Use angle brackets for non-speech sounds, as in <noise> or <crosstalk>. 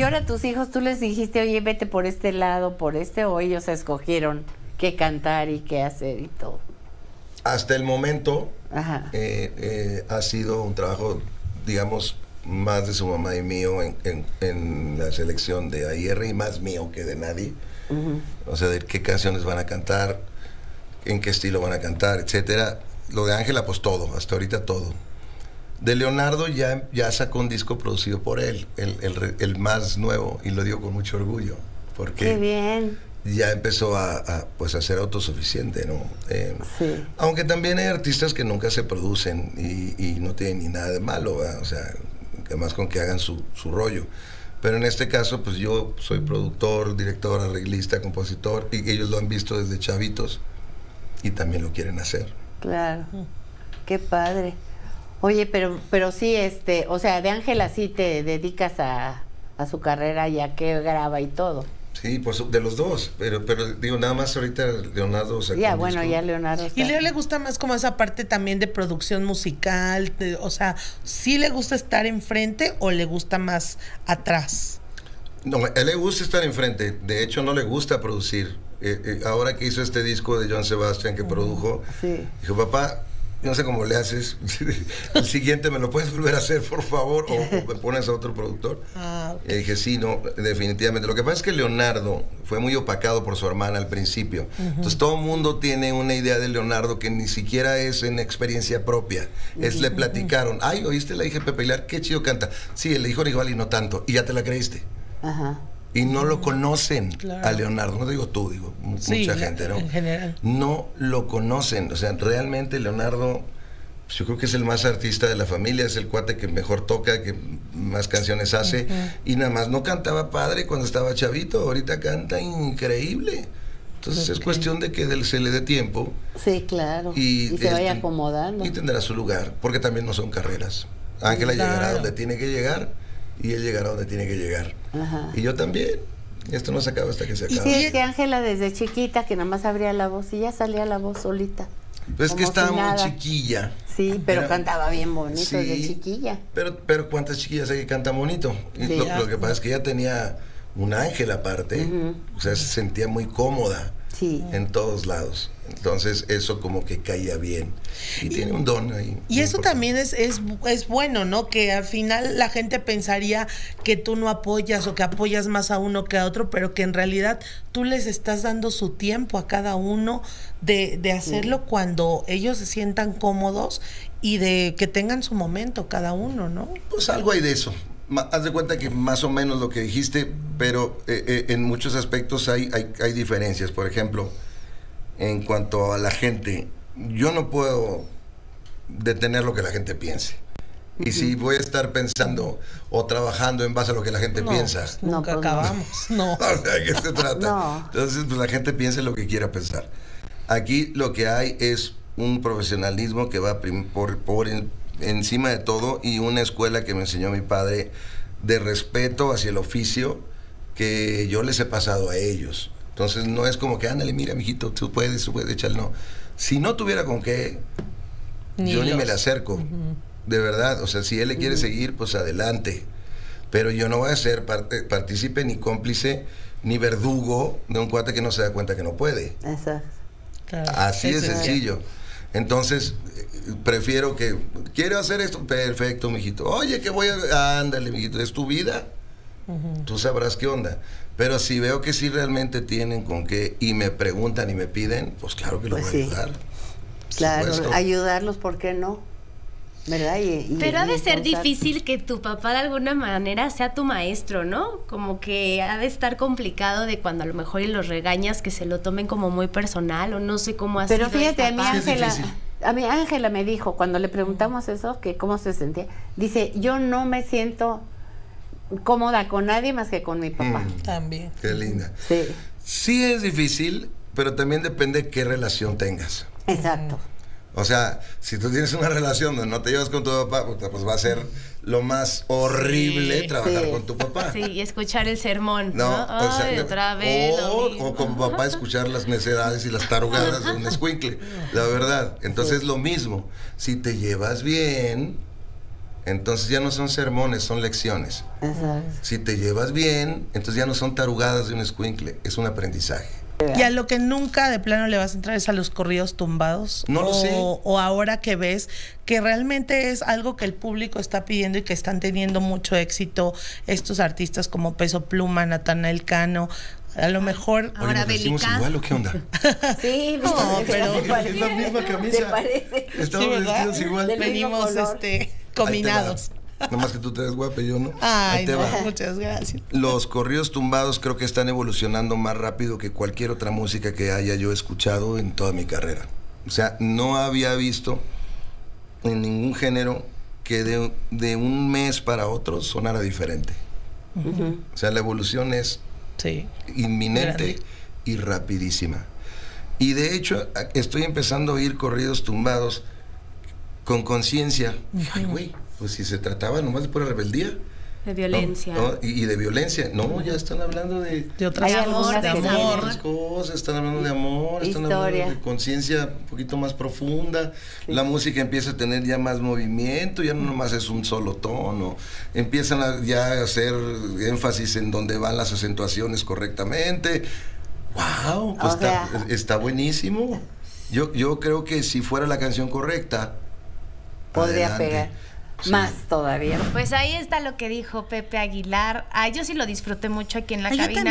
Oye, ahora tus hijos, tú les dijiste, oye, vete por este lado, por este, o ellos escogieron qué cantar y qué hacer y todo. Hasta el momento eh, eh, ha sido un trabajo, digamos, más de su mamá y mío en, en- en la selección de AIR y más mío que de nadie. O sea, de qué canciones van a cantar, en qué estilo van a cantar, etcétera. Lo de Ángela, pues todo, hasta ahorita todo. De Leonardo ya, ya sacó un disco producido por él, el, el más nuevo, y lo dio con mucho orgullo, porque Qué bien. ya empezó a, a, pues, a ser autosuficiente, ¿no? Eh, Sí. aunque también hay artistas que nunca se producen y, y no tienen ni nada de malo, ¿verdad? o sea, además con que hagan su, su rollo. Pero en este caso, pues yo soy productor, director, arreglista, compositor, y ellos lo han visto desde chavitos y también lo quieren hacer. Claro. Qué padre. Oye, pero, pero sí, este, o sea, de Ángela sí te dedicas a, a su carrera ya que graba y todo. Sí, por su- de los dos, pero, pero digo, nada más ahorita Leonardo sacó Ya, bueno, disco. ya Leonardo. Y está- Leo le gusta más como esa parte también de producción musical, de- o sea, ¿sí le gusta estar enfrente o le gusta más atrás? No, a él le gusta estar enfrente. De hecho, no le gusta producir. Eh, eh, ahora que hizo este disco de John Sebastian que produjo, Sí. dijo, papá, no sé cómo le haces. <laughs> El siguiente me lo puedes volver a hacer, por favor, o, o me pones a otro productor. <laughs> Ah, ok. Y dije, sí, no, definitivamente. Lo que pasa es que Leonardo fue muy opacado por su hermana al principio. Entonces todo el mundo tiene una idea de Leonardo que ni siquiera es en experiencia propia. Es le platicaron, ay, oíste la hija de Pepe Aguilar, qué chido canta. Sí, el hijo de igual y no tanto. Y ya te la creíste. Ajá. Y no lo conocen Claro. a Leonardo. No digo tú, digo Sí, mucha gente, ¿no? en general. No lo conocen. O sea, realmente Leonardo, pues, yo creo que es el más artista de la familia, es el cuate que mejor toca, que más canciones hace. Y nada más no cantaba padre cuando estaba chavito, ahorita canta increíble. Entonces es cuestión de que se le dé tiempo Sí, claro. y, Y, se vaya acomodando. Y tendrá su lugar, porque también no son carreras. Ángela llegará donde tiene que llegar y él llegará donde tiene que llegar. Ajá. Y yo también. Esto no se acaba hasta que se Y acabe. Sí, es que Ángela desde chiquita que nada más abría la voz y ya salía la voz solita. Pues es que si estaba muy chiquilla. Sí, pero Era- cantaba bien bonito Sí. desde chiquilla. Pero, pero cuántas chiquillas hay que cantan bonito. Y Sí. lo, lo que pasa es que ella tenía un ángel aparte. O sea, se sentía muy cómoda Sí. en todos lados. Entonces eso como que caía bien. Y, tiene un don ahí. Y eso importante. también es, es, es bueno, ¿no? Que al final la gente pensaría que tú no apoyas o que apoyas más a uno que a otro, pero que en realidad tú les estás dando su tiempo a cada uno de, de hacerlo cuando ellos se sientan cómodos y de que tengan su momento cada uno, ¿no? Pues algo hay de eso. Haz de cuenta que más o menos lo que dijiste, pero eh, eh, en muchos aspectos hay, hay, hay diferencias. Por ejemplo, en cuanto a la gente, yo no puedo detener lo que la gente piense. Y si voy a estar pensando o trabajando en base a lo que la gente No, piensa, pues, No, nunca no. acabamos. <laughs> No. o sea, ¿de qué se trata? No. Entonces, pues la gente piense lo que quiera pensar. Aquí lo que hay es un profesionalismo que va prim- por, por en- encima de todo y una escuela que me enseñó mi padre de respeto hacia el oficio que yo les he pasado a ellos. Entonces no es como que, ándale, mira, mijito, tú puedes, tú puedes echarle, no. Si no tuviera con qué, Ni yo ni me le acerco. De verdad, o sea, si él le quiere seguir, pues adelante. Pero yo no voy a ser parte, partícipe ni cómplice ni verdugo de un cuate que no se da cuenta que no puede. Exacto. Claro, Así de eso es sencillo. Entonces, eh, prefiero que. ¿Quiero hacer esto? Perfecto, mijito. Oye, que voy a. Ándale, mijito, es tu vida. Tú sabrás qué onda. Pero si veo que sí realmente tienen con qué y me preguntan y me piden, pues claro que lo Pues voy a ayudar. Claro, supuesto. ayudarlos, ¿por qué no? ¿Verdad? Y- y- Pero ha de ser difícil que tu papá de alguna manera sea tu maestro, ¿no? Como que ha de estar complicado de cuando a lo mejor y los regañas que se lo tomen como muy personal o no sé cómo ha Pero fíjate, a mí Ángela, a mí Ángela me dijo, cuando le preguntamos eso, que cómo se sentía, dice, yo no me siento cómoda con nadie más que con mi papá. Mm, También. qué linda. Sí, Sí es difícil, pero también depende qué relación tengas. exacto. O sea, si tú tienes una relación donde no te llevas con tu papá, pues va a ser lo más horrible Sí. trabajar Sí. con tu papá. Sí, y escuchar el sermón, No, ¿no? o sea, Ay, otra vez. o, o con papá escuchar las necedades y las tarugadas de un escuincle, la verdad. Entonces es lo mismo. Si te llevas bien, Entonces ya no son sermones, son lecciones. Exacto. Si te llevas bien, entonces ya no son tarugadas de un escuincle, es un aprendizaje. Y a lo que nunca de plano le vas a entrar es a los corridos tumbados. No lo o, sé. O ahora que ves que realmente es algo que el público está pidiendo y que están teniendo mucho éxito estos artistas como Peso Pluma, Natanael Cano. A lo mejor. Oye, Ahora ¿nos vestimos Bélica. igual o qué onda? <laughs> Sí, <laughs> No, pero- ¿te parece? Es la misma camisa. <laughs> ¿Te parece? Estamos vestidos igual. Venimos este. Combinados. Nomás que tú te ves guapa y yo no. Ay, no, va. muchas gracias. Los corridos tumbados creo que están evolucionando más rápido que cualquier otra música que haya yo escuchado en toda mi carrera. O sea, no había visto en ningún género que de, de un mes para otro sonara diferente. O sea, la evolución es Sí. inminente Grande. y rapidísima. Y de hecho, estoy empezando a oír corridos tumbados con conciencia. Ay, güey, pues si se trataba nomás de pura rebeldía. De violencia. ¿no? Y, y de violencia. No, ya están hablando de, De otras Hay cosas, de amor. otras cosas, están hablando de amor, están hablando de conciencia un poquito más profunda. La música empieza a tener ya más movimiento, ya no nomás es un solo tono. Empiezan a, ya a hacer énfasis en donde van las acentuaciones correctamente. ¡Wow! Pues O está, está buenísimo. Yo, yo creo que si fuera la canción correcta, Podría adelante. pegar. Sí. Más todavía. Pues ahí está lo que dijo Pepe Aguilar. Ah, yo sí lo disfruté mucho aquí en la Ay, yo cabina.